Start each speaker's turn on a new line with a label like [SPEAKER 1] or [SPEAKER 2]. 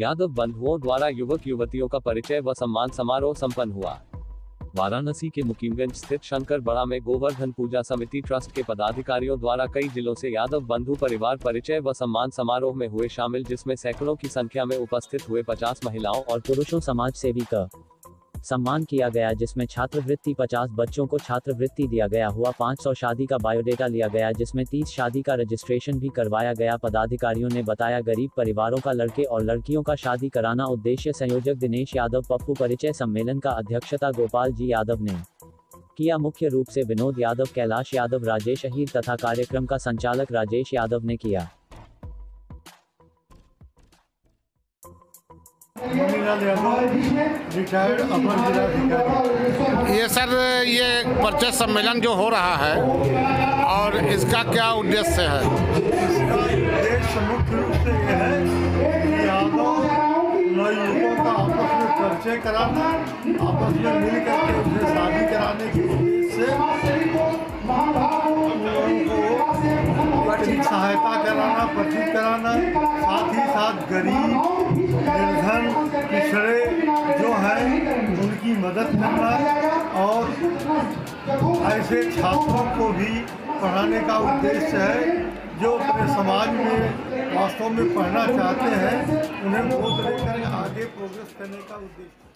[SPEAKER 1] यादव बंधुओं द्वारा युवक युवतियों का परिचय व सम्मान समारोह सम्पन्न हुआ। वाराणसी के मुकीमगंज स्थित शंकर बड़ा में गोवर्धन पूजा समिति ट्रस्ट के पदाधिकारियों द्वारा कई जिलों से यादव बंधु परिवार परिचय व सम्मान समारोह में हुए शामिल, जिसमें सैकड़ों की संख्या में उपस्थित हुए 50 महिलाओं और
[SPEAKER 2] पुरुषों समाज सेवी का सम्मान किया गया, जिसमें छात्रवृत्ति 50 बच्चों को छात्रवृत्ति दिया गया हुआ 500 शादी का बायोडेटा लिया गया, जिसमें 30 शादी का रजिस्ट्रेशन भी करवाया गया। पदाधिकारियों ने बताया, गरीब परिवारों का लड़के और लड़कियों का शादी कराना उद्देश्य संयोजक दिनेश यादव, पप्पू परिचय सम्मेलन का अध्यक्षता गोपाल जी यादव ने किया। मुख्य रूप से विनोद यादव, कैलाश यादव, राजेश अहीर तथा कार्यक्रम का संचालक राजेश यादव ने किया।
[SPEAKER 3] ये सर ये परिचय सम्मेलन जो हो रहा है और इसका क्या उद्देश्य है?
[SPEAKER 4] मुख्य रूप से ये है। कि आपस में परिचय कराना आपस में मिल करके उन्हें शादी कराने के उद्देश्य से लोगों को आर्थिक सहायता कराना परिचित कराना साथ ही साथ गरीब निर्धन पिछड़े जो हैं, उनकी मदद करना और ऐसे छात्रों को भी पढ़ाने का उद्देश्य है, जो अपने समाज में वास्तव में पढ़ना चाहते हैं, उन्हें गोद लेकर आगे प्रोग्रेस करने का उद्देश्य